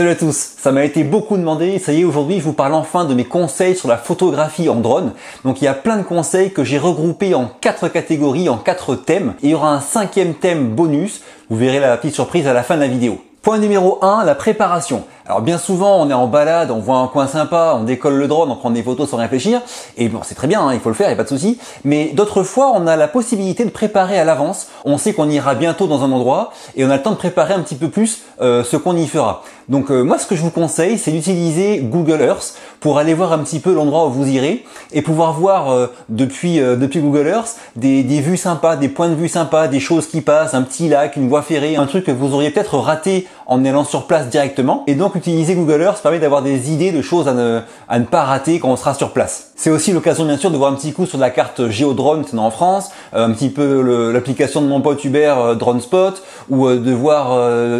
Salut à tous, ça m'a été beaucoup demandé, ça y est aujourd'hui je vous parle enfin de mes conseils sur la photographie en drone. Donc il y a plein de conseils que j'ai regroupés en quatre catégories, en quatre thèmes, et il y aura un cinquième thème bonus, vous verrez la petite surprise à la fin de la vidéo. Point numéro 1, la préparation. Alors bien souvent, on est en balade, on voit un coin sympa, on décolle le drone, on prend des photos sans réfléchir, et bon, c'est très bien, hein, il faut le faire, il n'y a pas de souci. Mais d'autres fois, on a la possibilité de préparer à l'avance. On sait qu'on ira bientôt dans un endroit, et on a le temps de préparer un petit peu plus euh, ce qu'on y fera. Donc euh, moi, ce que je vous conseille, c'est d'utiliser Google Earth pour aller voir un petit peu l'endroit où vous irez et pouvoir voir euh, depuis depuis Google Earth des, des vues sympas, des points de vue sympas, des choses qui passent, un petit lac, une voie ferrée, un truc que vous auriez peut-être raté en allant sur place directement. Et donc utiliser Google Earth permet d'avoir des idées de choses à ne, à ne pas rater quand on sera sur place. C'est aussi l'occasion bien sûr de voir un petit coup sur la carte Géodrone, c'est en France, euh, un petit peu l'application de mon pote Hubert euh, Drone Spot, ou euh, de voir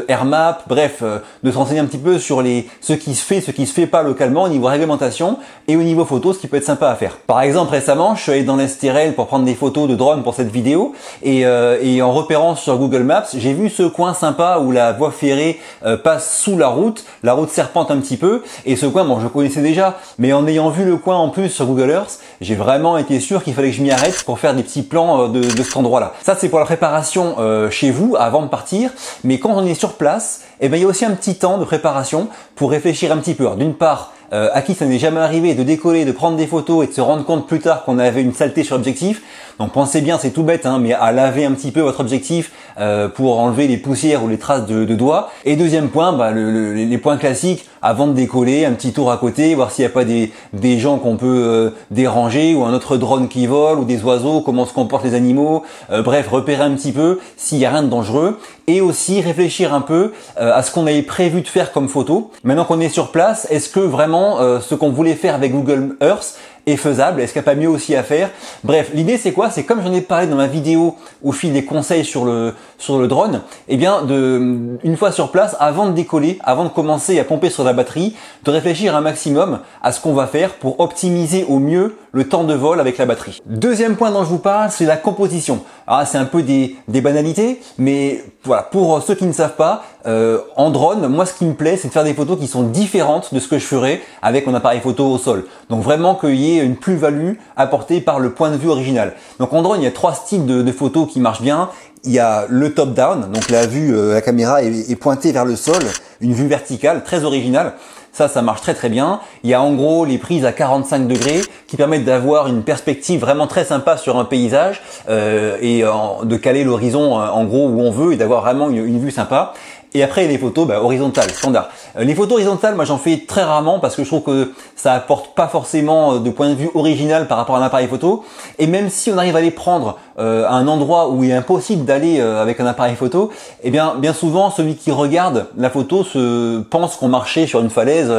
AirMap, bref, de se renseigner un petit peu sur les ce qui se fait, ce qui se fait pas localement au niveau réglementation et au niveau photo, ce qui peut être sympa à faire. Par exemple, récemment, je suis allé dans l'Estérel pour prendre des photos de drone pour cette vidéo, et, et en repérant sur Google Maps, j'ai vu ce coin sympa où la voie ferrée passe sous la route, la route serpente un petit peu, et ce coin, bon, je connaissais déjà, mais en ayant vu le coin en plus sur Google Earth, j'ai vraiment été sûr qu'il fallait que je m'y arrête pour faire des petits plans euh, de, de cet endroit-là. Ça, c'est pour la préparation euh, chez vous avant de partir. Mais quand on est sur place, eh ben, il y a aussi un petit temps de préparation pour réfléchir un petit peu. D'une part, euh, à qui ça n'est jamais arrivé de décoller, de prendre des photos et de se rendre compte plus tard qu'on avait une saleté sur l'objectif. Donc pensez bien, c'est tout bête, hein, mais à laver un petit peu votre objectif euh, pour enlever les poussières ou les traces de, doigts. Et deuxième point, bah, les points classiques, avant de décoller, un petit tour à côté, voir s'il n'y a pas des, des gens qu'on peut euh, déranger ou un autre drone qui vole ou des oiseaux, comment se comportent les animaux. bref, repérer un petit peu s'il n'y a rien de dangereux. Et aussi réfléchir un peu à ce qu'on avait prévu de faire comme photo. Maintenant qu'on est sur place, est-ce que vraiment euh, ce qu'on voulait faire avec Google Earth est faisable Est-ce qu'il n'y a pas mieux aussi à faire? Bref, l'idée c'est quoi? C'est comme j'en ai parlé dans ma vidéo au fil des conseils sur le sur le drone, eh bien de une fois sur place, avant de décoller, avant de commencer à pomper sur la batterie, de réfléchir un maximum à ce qu'on va faire pour optimiser au mieux le temps de vol avec la batterie. Deuxième point dont je vous parle, c'est la composition. Ah, c'est un peu des, des banalités, mais voilà, pour ceux qui ne savent pas, euh, en drone, moi ce qui me plaît, c'est de faire des photos qui sont différentes de ce que je ferais avec mon appareil photo au sol. Donc vraiment qu'il y ait une plus-value apportée par le point de vue original. Donc en drone, il y a trois styles de, photos qui marchent bien. Il y a le top-down, donc la vue, euh, la caméra est, pointée vers le sol, une vue verticale très originale. Ça, ça marche très très bien. Il y a en gros les prises à 45 degrés qui permettent d'avoir une perspective vraiment très sympa sur un paysage euh, et de caler l'horizon euh, en gros où on veut et d'avoir vraiment une, vue sympa. Et après les photos bah, horizontales, standard. Euh, les photos horizontales, moi j'en fais très rarement parce que je trouve que ça apporte pas forcément de point de vue original par rapport à un appareil photo. Et même si on arrive à les prendre euh, à un endroit où il est impossible d'aller euh, avec un appareil photo, eh bien bien souvent celui qui regarde la photo se pense qu'on marchait sur une falaise.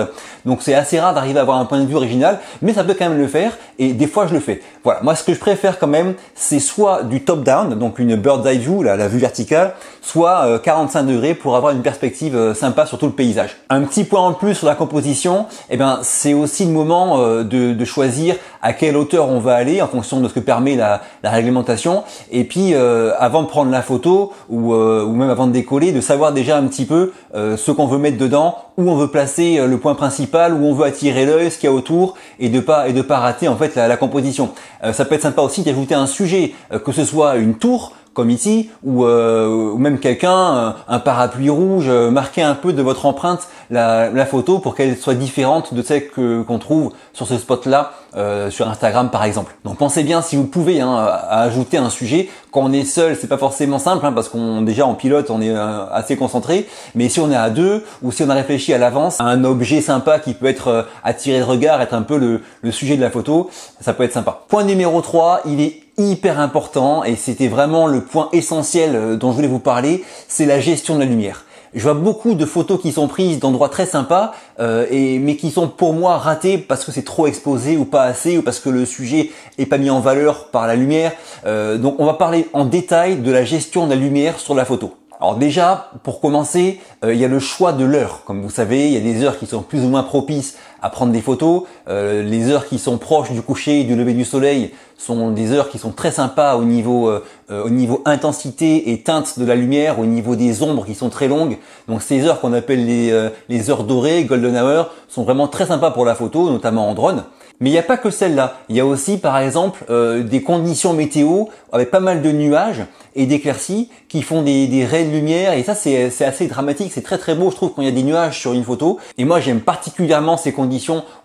Donc c'est assez rare d'arriver à avoir un point de vue original, mais ça peut quand même le faire et des fois je le fais. Voilà, moi ce que je préfère quand même, c'est soit du top down, donc une bird's eye view, la, la vue verticale, soit 45 degrés pour avoir une perspective sympa sur tout le paysage. Un petit point en plus sur la composition, eh ben c'est aussi le moment euh, de, choisir à quelle hauteur on va aller en fonction de ce que permet la, réglementation. Et puis euh, avant de prendre la photo ou, euh, ou même avant de décoller, de savoir déjà un petit peu ce qu'on veut mettre dedans, où on veut placer le point principal, où on veut attirer l'œil, ce qu'il y a autour, et de pas et de pas rater en fait la, la composition. ça peut être sympa aussi d'ajouter un sujet, que ce soit une tour comme ici, ou, euh, ou même quelqu'un, un, parapluie rouge, euh, marquer un peu de votre empreinte la, la photo pour qu'elle soit différente de celle que qu'on trouve sur ce spot-là euh, sur Instagram par exemple. Donc pensez bien si vous pouvez hein, à ajouter un sujet. Quand on est seul, c'est pas forcément simple hein, parce qu'on déjà en pilote, on est euh, assez concentré. Mais si on est à deux ou si on a réfléchi à l'avance un objet sympa qui peut être euh, attiré de regard, être un peu le, le sujet de la photo, ça peut être sympa. Point numéro 3, il est hyper important et c'était vraiment le point essentiel euh, dont je voulais vous parler, c'est la gestion de la lumière. Je vois beaucoup de photos qui sont prises d'endroits très sympas, euh, et, mais qui sont pour moi ratées parce que c'est trop exposé ou pas assez, ou parce que le sujet est pas mis en valeur par la lumière. Euh, donc on va parler en détail de la gestion de la lumière sur la photo. Alors déjà, pour commencer, il y a le choix de l'heure. Comme vous savez, il y a des heures qui sont plus ou moins propices à prendre des photos. les heures qui sont proches du coucher et du lever du soleil sont des heures qui sont très sympas au niveau, euh, au niveau intensité et teinte de la lumière, au niveau des ombres qui sont très longues. Donc ces heures qu'on appelle les, les heures dorées, golden hour, sont vraiment très sympas pour la photo, notamment en drone. Mais il n'y a pas que celle-là. Il y a aussi, par exemple, euh, des conditions météo avec pas mal de nuages et d'éclaircies qui font des, des raies de lumière. Et ça, c'est assez dramatique. C'est très très beau, je trouve, quand il y a des nuages sur une photo. Et moi, j'aime particulièrement ces conditions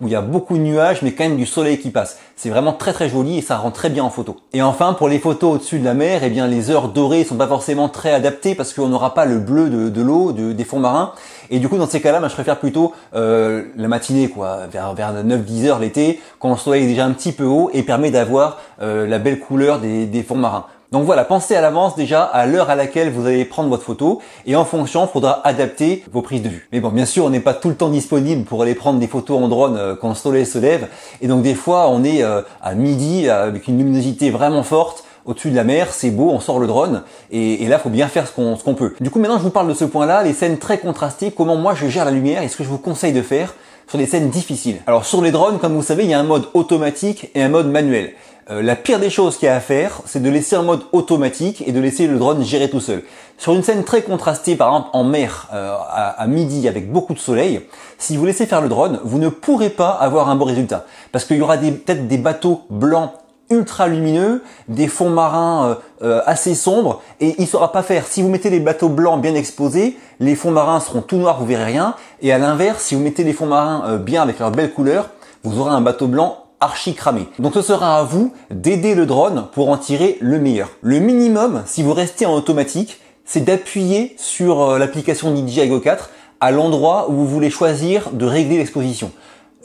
où il y a beaucoup de nuages, mais quand même du soleil qui passe. C'est vraiment très très joli et ça rend très bien en photo. Et enfin, pour les photos au-dessus de la mer, eh bien, les heures dorées sont pas forcément très adaptées parce qu'on n'aura pas le bleu de, l'eau, de, des fonds marins. Et du coup, dans ces cas-là, je préfère plutôt euh, la matinée, quoi, vers, vers 9-10 heures l'été, quand le soleil est déjà un petit peu haut et permet d'avoir euh, la belle couleur des fonds marins. Donc voilà, pensez à l'avance déjà à l'heure à laquelle vous allez prendre votre photo et en fonction, il faudra adapter vos prises de vue. Mais bon, bien sûr, on n'est pas tout le temps disponible pour aller prendre des photos en drone euh, quand le soleil se lève et donc des fois, on est à midi avec une luminosité vraiment forte au-dessus de la mer, c'est beau, on sort le drone, et, là, faut bien faire ce qu'on qu'on peut. Du coup, maintenant, je vous parle de ce point-là, les scènes très contrastées, comment moi je gère la lumière et ce que je vous conseille de faire sur des scènes difficiles. Alors sur les drones, comme vous savez, il y a un mode automatique et un mode manuel. Euh, la pire des choses qu'il y a à faire, c'est de laisser un mode automatique et de laisser le drone gérer tout seul. Sur une scène très contrastée, par exemple en mer, euh, à, midi avec beaucoup de soleil, si vous laissez faire le drone, vous ne pourrez pas avoir un bon résultat. Parce qu'il y aura peut-être des bateaux blancs ultra lumineux, des fonds marins euh, euh, assez sombres, et il saura pas faire. Si vous mettez les bateaux blancs bien exposés, les fonds marins seront tout noirs, vous verrez rien. Et à l'inverse, si vous mettez les fonds marins euh, bien avec leur belle couleur, vous aurez un bateau blanc cramé. Donc ce sera à vous d'aider le drone pour en tirer le meilleur. Le minimum, si vous restez en automatique, c'est d'appuyer sur l'application DJI Go 4 à l'endroit où vous voulez choisir de régler l'exposition.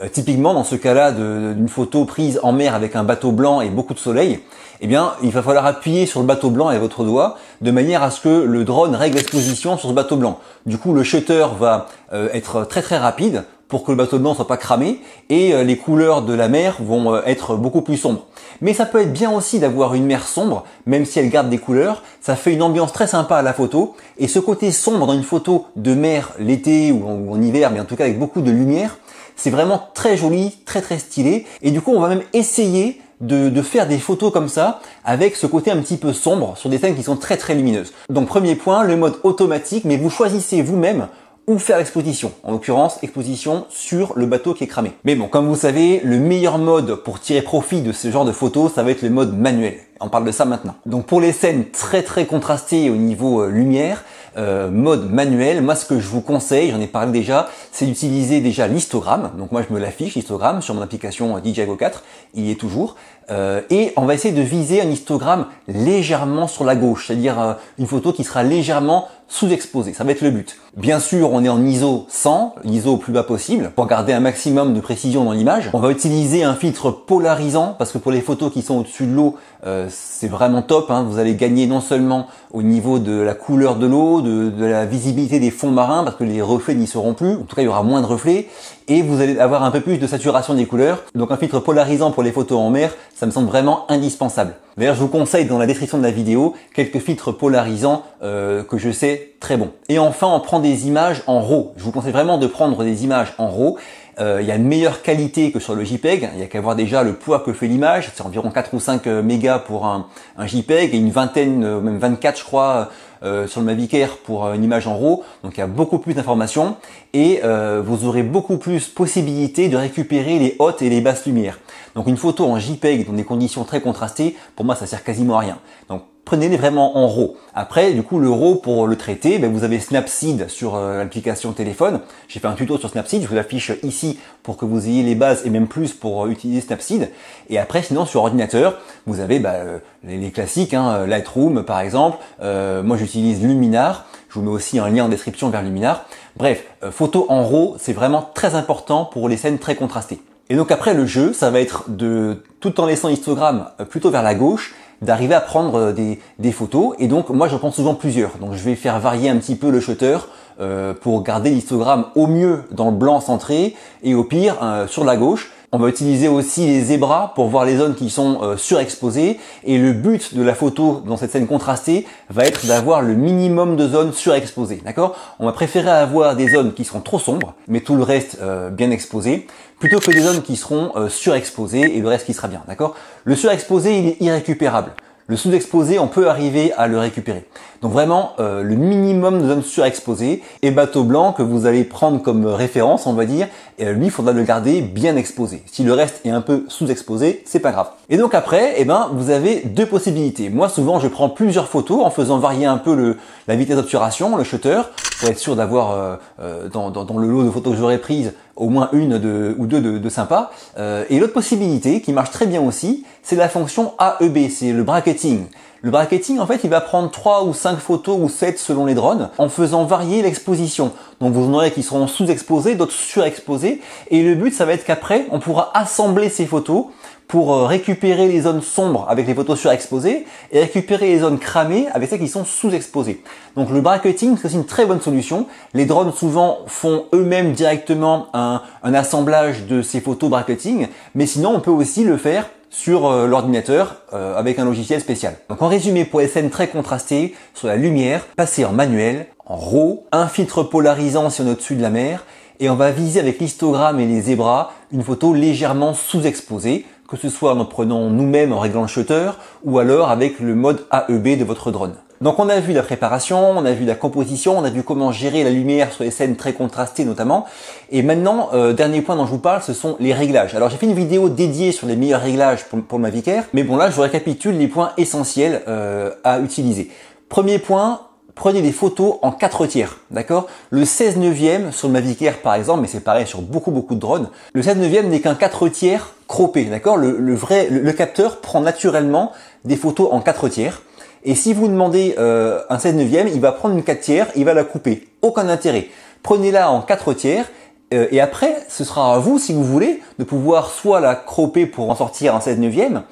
Euh, typiquement, dans ce cas-là d'une photo prise en mer avec un bateau blanc et beaucoup de soleil, eh bien, il va falloir appuyer sur le bateau blanc avec votre doigt de manière à ce que le drone règle l'exposition sur ce bateau blanc. Du coup, le shutter va euh, être très très rapide pour que le bateau blanc soit pas cramé et euh, les couleurs de la mer vont être beaucoup plus sombres. Mais ça peut être bien aussi d'avoir une mer sombre, même si elle garde des couleurs, ça fait une ambiance très sympa à la photo et ce côté sombre dans une photo de mer l'été ou en, en hiver, mais en tout cas avec beaucoup de lumière, c'est vraiment très joli, très très stylé. Et du coup, on va même essayer de, de, faire des photos comme ça avec ce côté un petit peu sombre sur des scènes qui sont très très lumineuses. Donc premier point, le mode automatique, mais vous choisissez vous-même où faire l'exposition. En l'occurrence, exposition sur le bateau qui est cramé. Mais bon, comme vous savez, le meilleur mode pour tirer profit de ce genre de photos, ça va être le mode manuel. On parle de ça maintenant. Donc pour les scènes très très contrastées au niveau euh, lumière, euh, mode manuel, moi ce que je vous conseille, j'en ai parlé déjà, c'est d'utiliser déjà l'histogramme. Donc moi je me l'affiche, l'histogramme, sur mon application DJI Go 4, il y est toujours. Euh, et on va essayer de viser un histogramme légèrement sur la gauche, c'est-à-dire euh, une photo qui sera légèrement sous-exposée. Ça va être le but. Bien sûr, on est en ISO 100, l'ISO au plus bas possible, pour garder un maximum de précision dans l'image. On va utiliser un filtre polarisant, parce que pour les photos qui sont au-dessus de l'eau, euh, c'est vraiment top. Hein. Vous allez gagner non seulement au niveau de la couleur de l'eau, de, de, la visibilité des fonds marins, parce que les reflets n'y seront plus. En tout cas, il y aura moins de reflets. Et vous allez avoir un peu plus de saturation des couleurs. Donc un filtre polarisant pour les photos en mer, ça me semble vraiment indispensable. D'ailleurs, je vous conseille dans la description de la vidéo quelques filtres polarisants euh, que je sais très bons. Et enfin, on prend des images en RAW. Je vous conseille vraiment de prendre des images en RAW. Euh, il y a une meilleure qualité que sur le JPEG. Il y a qu'à voir déjà le poids que fait l'image. C'est environ 4 ou 5 euh, mégas pour un, JPEG et une vingtaine, euh, même 24 je crois, sur le Mavic Air pour une image en RAW. Donc il y a beaucoup plus d'informations et vous aurez beaucoup plus possibilité de récupérer les hautes et les basses lumières. Donc une photo en JPEG dans des conditions très contrastées, pour moi ça sert quasiment à rien. Prenez-les vraiment en RAW. Après, du coup, le RAW pour le traiter, ben, vous avez Snapseed sur euh, l'application téléphone. J'ai fait un tuto sur Snapseed, je vous l'affiche ici pour que vous ayez les bases et même plus pour euh, utiliser Snapseed. Et après, sinon, sur ordinateur, vous avez euh, les, classiques, hein, Lightroom par exemple. moi, j'utilise Luminar. Je vous mets aussi un lien en description vers Luminar. Bref, photo en RAW, c'est vraiment très important pour les scènes très contrastées. Et donc après le jeu, ça va être de, tout en laissant l'histogramme plutôt vers la gauche, d'arriver à prendre euh, des, photos. Et donc moi j'en prends souvent plusieurs. Donc je vais faire varier un petit peu le shutter euh, pour garder l'histogramme au mieux dans le blanc centré et au pire euh, sur la gauche. On va utiliser aussi les zébras pour voir les zones qui sont euh, surexposées. Et le but de la photo dans cette scène contrastée va être d'avoir le minimum de zones surexposées. D'accord? On va préférer avoir des zones qui seront trop sombres, mais tout le reste euh, bien exposé, plutôt que des zones qui seront euh, surexposées et le reste qui sera bien. D'accord? Le surexposé, il est irrécupérable. Le sous-exposé, on peut arriver à le récupérer. Donc vraiment, euh, le minimum de zones surexposées et bateau blanc que vous allez prendre comme référence, on va dire, et lui, il faudra le garder bien exposé. Si le reste est un peu sous-exposé, c'est pas grave. Et donc après, eh ben, vous avez deux possibilités. Moi, souvent, je prends plusieurs photos en faisant varier un peu la vitesse d'obturation, le shutter, pour être sûr d'avoir euh, euh, dans, dans, le lot de photos que j'aurais prises au moins une de, ou deux de, de sympa. Euh, et l'autre possibilité, qui marche très bien aussi, c'est la fonction AEB, c'est le bracketing. Le bracketing, en fait, il va prendre 3 ou 5 photos ou 7 selon les drones en faisant varier l'exposition. Donc vous en aurez qui seront sous-exposés, d'autres surexposés. Et le but, ça va être qu'après, on pourra assembler ces photos pour euh, récupérer les zones sombres avec les photos surexposées et récupérer les zones cramées avec celles qui sont sous-exposées. Donc le bracketing, c'est aussi une très bonne solution. Les drones souvent font eux-mêmes directement un, assemblage de ces photos bracketing, mais sinon on peut aussi le faire sur euh, l'ordinateur euh, avec un logiciel spécial. Donc en résumé, pour scènes très contrastées, sur la lumière, passer en manuel, en RAW, un filtre polarisant si on est au-dessus de la mer, et on va viser avec l'histogramme et les zébras une photo légèrement sous-exposée que ce soit en prenant nous-mêmes en réglant le shutter ou alors avec le mode AEB de votre drone. Donc on a vu la préparation, on a vu la composition, on a vu comment gérer la lumière sur les scènes très contrastées notamment. Et maintenant, euh, dernier point dont je vous parle, ce sont les réglages. Alors j'ai fait une vidéo dédiée sur les meilleurs réglages pour, pour le Mavic mais bon là je vous récapitule les points essentiels euh, à utiliser. Premier point, prenez des photos en 4 tiers, d'accord? Le 16 neuvième sur le Mavic Air par exemple, mais c'est pareil sur beaucoup beaucoup de drones, le 16 neuvième n'est qu'un 4 tiers croppé, d'accord? Le, vrai, le, capteur prend naturellement des photos en 4 tiers. Et si vous demandez euh, un 16 neuvième, il va prendre une 4 tiers, il va la couper. Aucun intérêt. Prenez-la en 4 tiers euh, et après, ce sera à vous, si vous voulez, de pouvoir soit la cropper pour en sortir un 16 neuvième,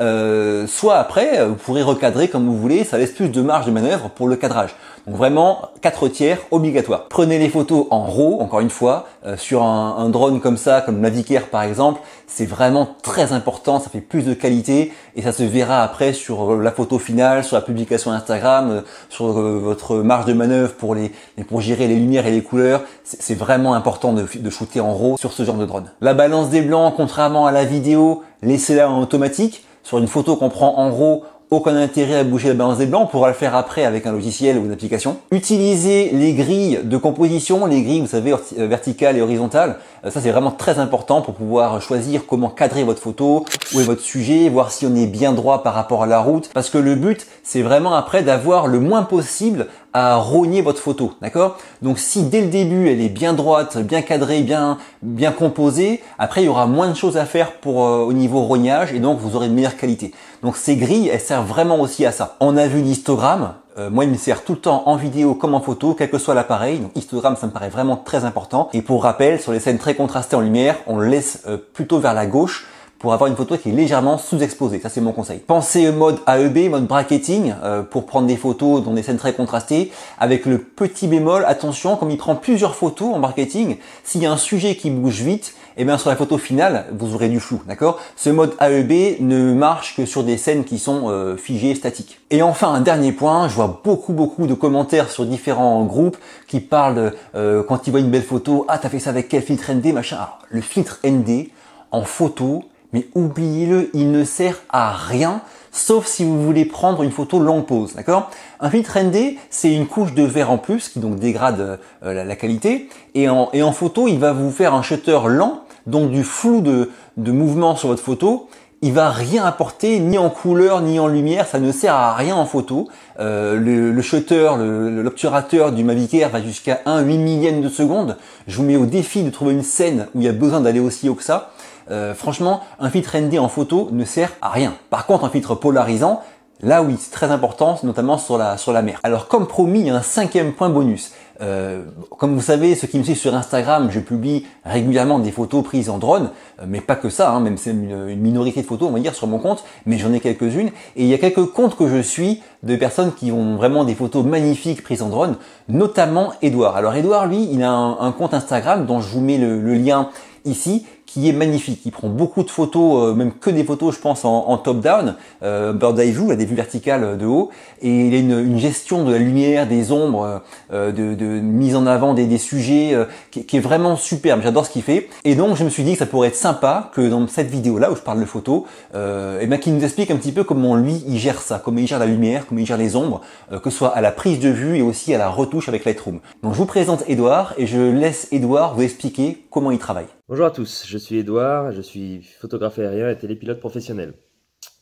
euh, soit après, vous pourrez recadrer comme vous voulez, ça laisse plus de marge de manœuvre pour le cadrage. Donc vraiment, 4 tiers obligatoire. Prenez les photos en RAW, encore une fois, euh, sur un, drone comme ça, comme Mavic Air par exemple, c'est vraiment très important, ça fait plus de qualité et ça se verra après sur la photo finale, sur la publication Instagram, euh, sur votre marge de manœuvre pour les pour gérer les lumières et les couleurs. C'est vraiment important de, de shooter en RAW sur ce genre de drone. La balance des blancs, contrairement à la vidéo, laissez-la en automatique sur une photo qu'on prend en RAW, aucun intérêt à bouger la balance des blancs, on pourra le faire après avec un logiciel ou une application. Utilisez les grilles de composition, les grilles, vous savez, euh, verticales et horizontales. Euh, ça, c'est vraiment très important pour pouvoir choisir comment cadrer votre photo, où est votre sujet, voir si on est bien droit par rapport à la route. Parce que le but, c'est vraiment après d'avoir le moins possible à rogner votre photo, d'accord? Donc si dès le début elle est bien droite, bien cadrée, bien bien composée, après il y aura moins de choses à faire pour euh, au niveau rognage et donc vous aurez une meilleure qualité. Donc ces grilles, elles servent vraiment aussi à ça. On a vu l'histogramme. Euh, moi, il me sert tout le temps en vidéo comme en photo, quel que soit l'appareil. Donc histogramme, ça me paraît vraiment très important. Et pour rappel, sur les scènes très contrastées en lumière, on le laisse euh, plutôt vers la gauche pour avoir une photo qui est légèrement sous-exposée. Ça, c'est mon conseil. Pensez au mode AEB, mode bracketing, euh, pour prendre des photos dans des scènes très contrastées. Avec le petit bémol, attention, comme il prend plusieurs photos en bracketing, s'il y a un sujet qui bouge vite, eh bien sur la photo finale, vous aurez du flou, d'accord? Ce mode AEB ne marche que sur des scènes qui sont euh, figées, statiques. Et enfin, un dernier point, je vois beaucoup beaucoup de commentaires sur différents groupes qui parlent euh, quand ils voient une belle photo, ah t'as fait ça avec quel filtre ND, machin. Alors, le filtre ND en photo, mais oubliez-le, il ne sert à rien, sauf si vous voulez prendre une photo longue pause, d'accord? Un filtre ND, c'est une couche de verre en plus qui donc dégrade euh, la, qualité, et en, photo, il va vous faire un shutter lent, donc du flou de, mouvement sur votre photo, il va rien apporter ni en couleur ni en lumière, ça ne sert à rien en photo. Euh, le, le, shutter, l'obturateur du Mavic Air va jusqu'à 1 8 millième de seconde. Je vous mets au défi de trouver une scène où il y a besoin d'aller aussi haut que ça. Euh, franchement, un filtre ND en photo ne sert à rien. Par contre, un filtre polarisant, Là oui, c'est très important, notamment sur la, sur la mer. Alors comme promis, il y a un cinquième point bonus. Euh, comme vous savez, ceux qui me suivent sur Instagram, je publie régulièrement des photos prises en drone, euh, mais pas que ça, hein, même c'est une, minorité de photos, on va dire, sur mon compte, mais j'en ai quelques-unes. Et il y a quelques comptes que je suis de personnes qui ont vraiment des photos magnifiques prises en drone, notamment Edouard. Alors Edouard, lui, il a un, compte Instagram dont je vous mets le lien ici, qui est magnifique. Il prend beaucoup de photos, euh, même que des photos, je pense, en, top-down, euh, bird eye view, a des vues verticales de haut, et il a une, gestion de la lumière, des ombres, euh, de, mise en avant des, sujets, euh, qui, est vraiment superbe. J'adore ce qu'il fait. Et donc, je me suis dit que ça pourrait être sympa que dans cette vidéo-là, où je parle de photos, et ben, qu'il nous explique un petit peu comment lui, il gère ça, comment il gère la lumière, comment il gère les ombres, que ce soit à la prise de vue et aussi à la retouche avec Lightroom. Donc, je vous présente Edouard, et je laisse Edouard vous expliquer comment il travaille. Bonjour à tous, je suis Edouard, je suis photographe aérien et télépilote professionnel.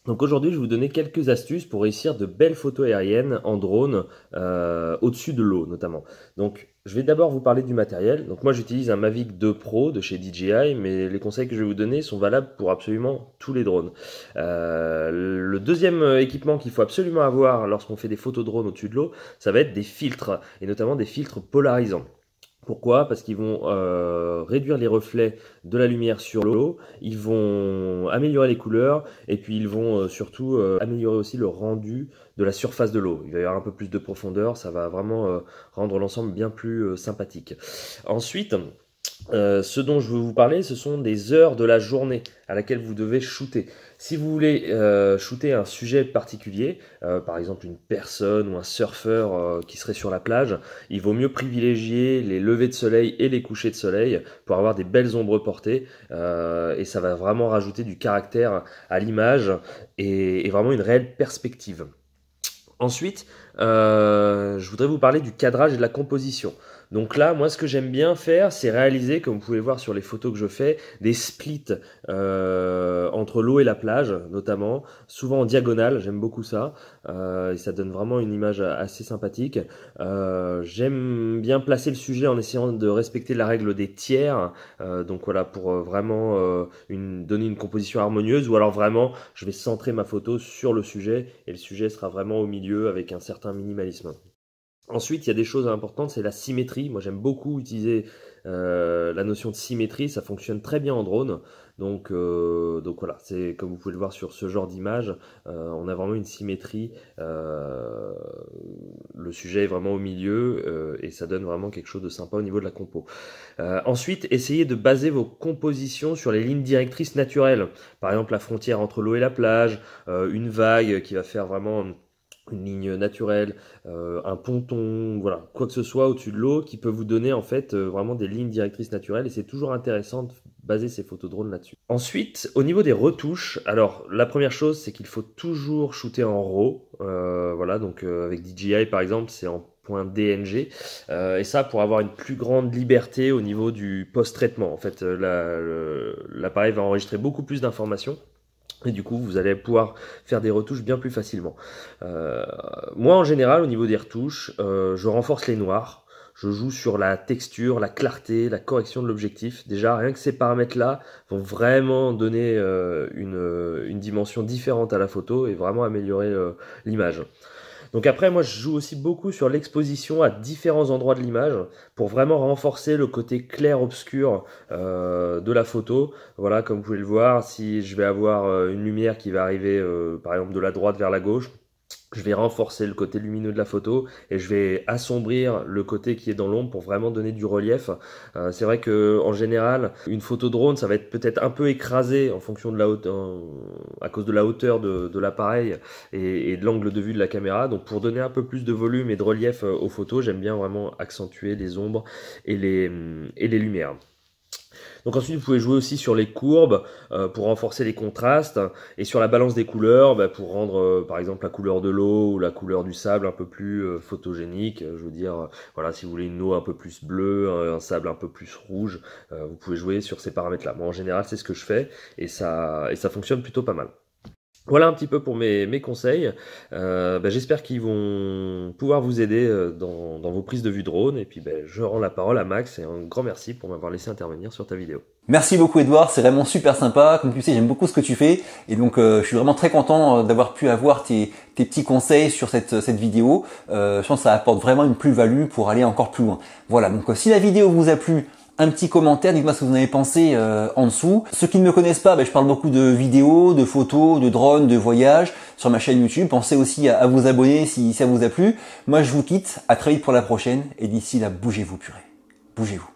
Donc aujourd'hui, je vais vous donner quelques astuces pour réussir de belles photos aériennes en drone euh, au-dessus de l'eau notamment. Donc je vais d'abord vous parler du matériel. Donc moi j'utilise un Mavic 2 Pro de chez DJI, mais les conseils que je vais vous donner sont valables pour absolument tous les drones. Euh, le deuxième équipement qu'il faut absolument avoir lorsqu'on fait des photos drone au-dessus de l'eau, ça va être des filtres, et notamment des filtres polarisants. Pourquoi? Parce qu'ils vont euh, réduire les reflets de la lumière sur l'eau, ils vont améliorer les couleurs et puis ils vont euh, surtout euh, améliorer aussi le rendu de la surface de l'eau. Il va y avoir un peu plus de profondeur, ça va vraiment rendre l'ensemble bien plus sympathique. Ensuite, ce dont je veux vous parler, ce sont des heures de la journée à laquelle vous devez shooter. Si vous voulez euh, shooter un sujet particulier, euh, par exemple une personne ou un surfeur qui serait sur la plage, il vaut mieux privilégier les levées de soleil et les couchers de soleil pour avoir des belles ombres portées et ça va vraiment rajouter du caractère à l'image et, vraiment une réelle perspective. Ensuite, je voudrais vous parler du cadrage et de la composition. Donc là, moi, ce que j'aime bien faire, c'est réaliser, comme vous pouvez voir sur les photos que je fais, des splits euh, entre l'eau et la plage, notamment, souvent en diagonale. J'aime beaucoup ça, euh, et ça donne vraiment une image assez sympathique. Euh, j'aime bien placer le sujet en essayant de respecter la règle des tiers. donc voilà, pour vraiment une, donner une composition harmonieuse, ou alors vraiment, je vais centrer ma photo sur le sujet, et le sujet sera vraiment au milieu avec un certain minimalisme. Ensuite, il y a des choses importantes, c'est la symétrie. Moi, j'aime beaucoup utiliser euh, la notion de symétrie, ça fonctionne très bien en drone. Donc, euh, donc voilà, c'est comme vous pouvez le voir sur ce genre d'image, euh, on a vraiment une symétrie. le sujet est vraiment au milieu et ça donne vraiment quelque chose de sympa au niveau de la compo. ensuite, essayez de baser vos compositions sur les lignes directrices naturelles. Par exemple, la frontière entre l'eau et la plage, une vague qui va faire vraiment une ligne naturelle, euh, un ponton, voilà, quoi que ce soit au-dessus de l'eau qui peut vous donner en fait euh, vraiment des lignes directrices naturelles et c'est toujours intéressant de baser ces photos drones là-dessus. Ensuite, au niveau des retouches, alors la première chose c'est qu'il faut toujours shooter en RAW, euh, voilà, donc avec DJI par exemple c'est en .dng et ça pour avoir une plus grande liberté au niveau du post-traitement. En fait, l'appareil va enregistrer beaucoup plus d'informations et du coup, vous allez pouvoir faire des retouches bien plus facilement. Euh, moi, en général, au niveau des retouches, euh, je renforce les noirs. Je joue sur la texture, la clarté, la correction de l'objectif. Déjà, rien que ces paramètres-là vont vraiment donner euh, une, une, dimension différente à la photo et vraiment améliorer l'image. Donc après, moi, je joue aussi beaucoup sur l'exposition à différents endroits de l'image pour vraiment renforcer le côté clair-obscur euh, de la photo. Voilà, comme vous pouvez le voir, si je vais avoir euh, une lumière qui va arriver, euh, par exemple, de la droite vers la gauche, je vais renforcer le côté lumineux de la photo et je vais assombrir le côté qui est dans l'ombre pour vraiment donner du relief. Euh, c'est vrai que en général, une photo drone, ça va être peut-être un peu écrasé en fonction de la hauteur, à cause de la hauteur de, l'appareil et, et, de l'angle de vue de la caméra. Donc pour donner un peu plus de volume et de relief euh, aux photos, j'aime bien vraiment accentuer les ombres et les, et les lumières. Donc ensuite, vous pouvez jouer aussi sur les courbes euh, pour renforcer les contrastes et sur la balance des couleurs bah, pour rendre euh, par exemple la couleur de l'eau ou la couleur du sable un peu plus euh, photogénique. Je veux dire, voilà, si vous voulez une eau un peu plus bleue, un, sable un peu plus rouge, vous pouvez jouer sur ces paramètres-là. Moi, en général, c'est ce que je fais et ça, et ça fonctionne plutôt pas mal. Voilà un petit peu pour mes, conseils. Euh, bah, J'espère qu'ils vont pouvoir vous aider euh, dans, vos prises de vue drone. Et puis bah, je rends la parole à Max et un grand merci pour m'avoir laissé intervenir sur ta vidéo. Merci beaucoup Edouard, c'est vraiment super sympa. Comme tu sais, j'aime beaucoup ce que tu fais. Et donc euh, je suis vraiment très content euh, d'avoir pu avoir tes, petits conseils sur cette, vidéo. Je pense que ça apporte vraiment une plus-value pour aller encore plus loin. Voilà, donc si la vidéo vous a plu, un petit commentaire, dites-moi ce que vous en avez pensé euh, en dessous. Ceux qui ne me connaissent pas, ben, je parle beaucoup de vidéos, de photos, de drones, de voyages sur ma chaîne YouTube. Pensez aussi à, vous abonner si ça vous a plu. Moi je vous quitte, à très vite pour la prochaine et d'ici là, bougez-vous purée. Bougez-vous.